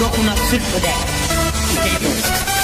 ろくなスリップで。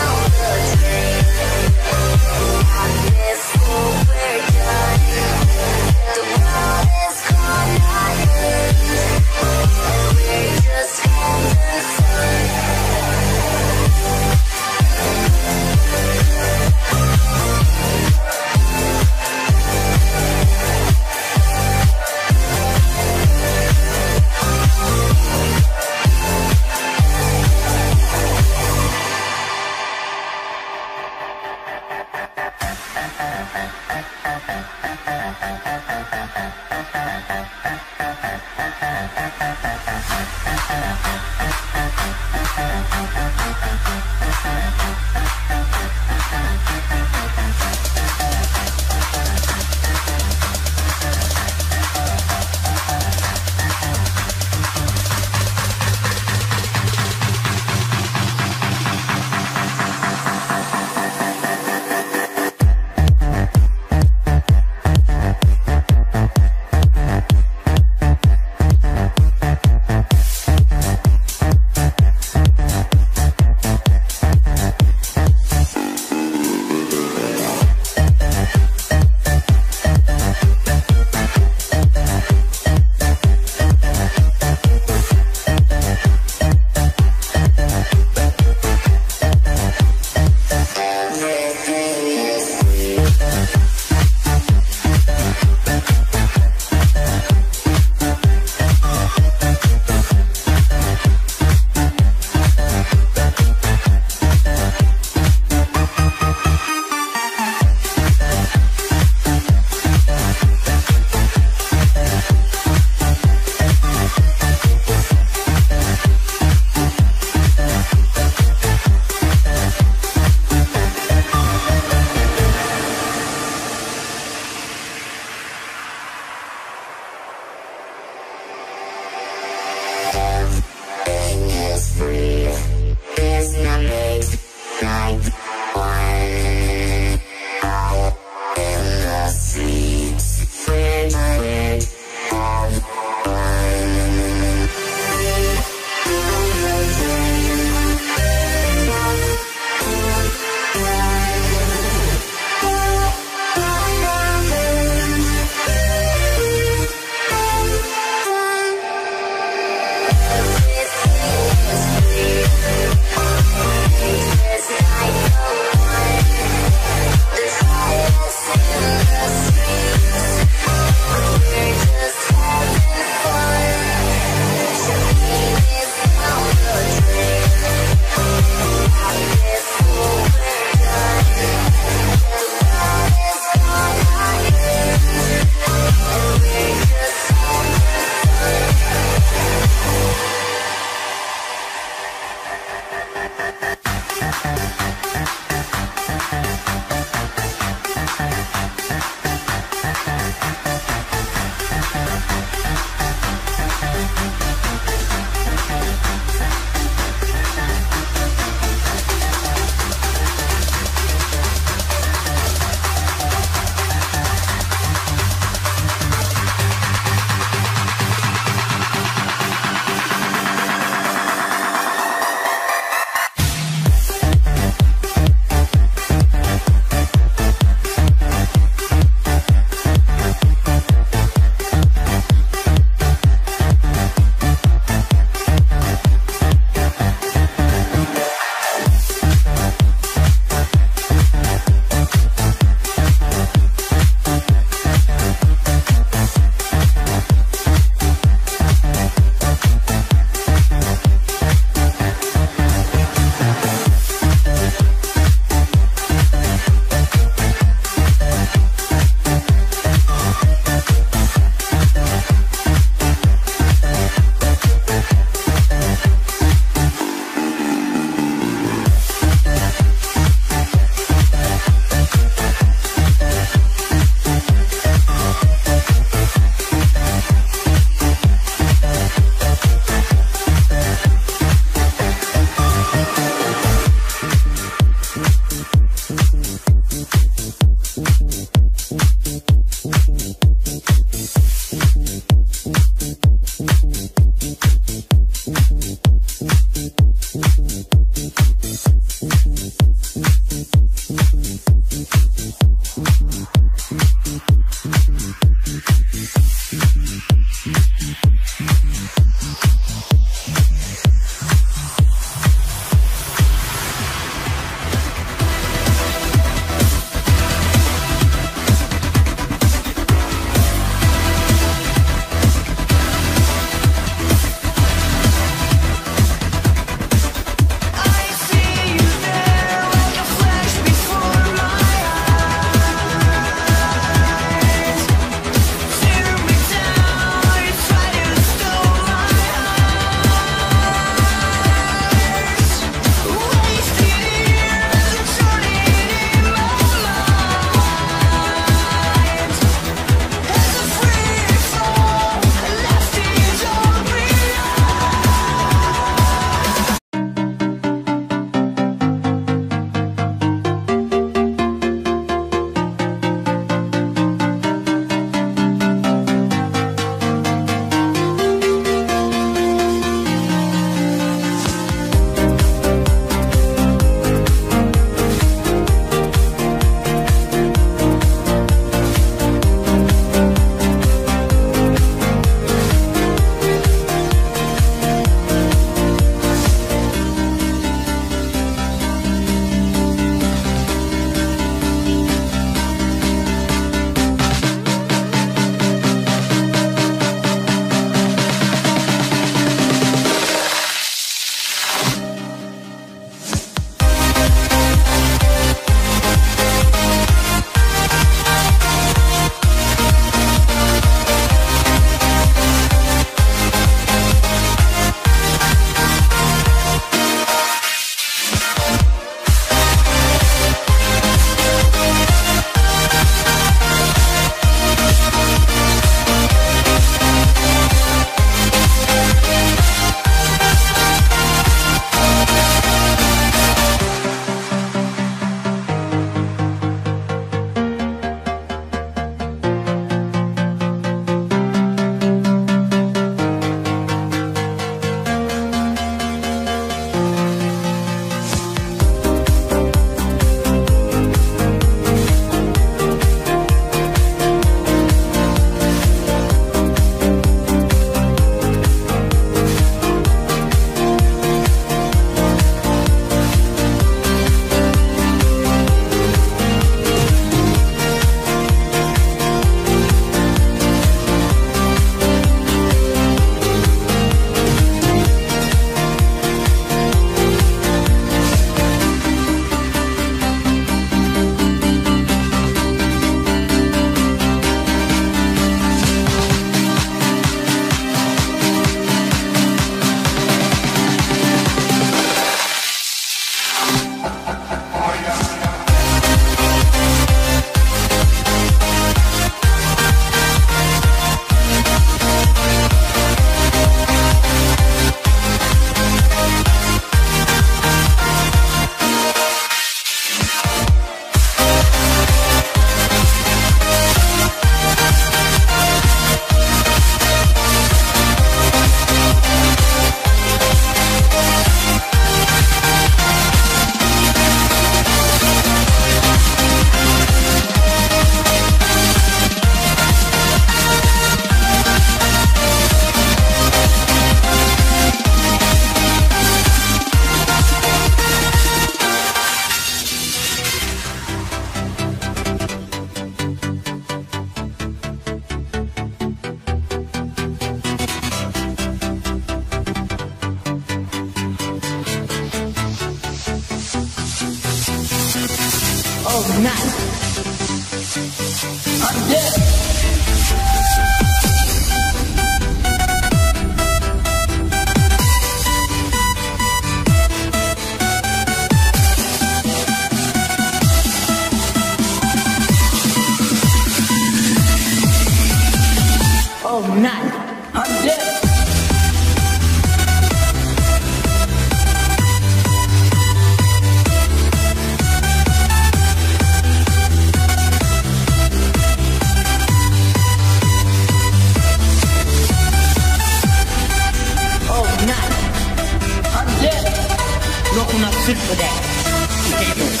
not enough fit for that.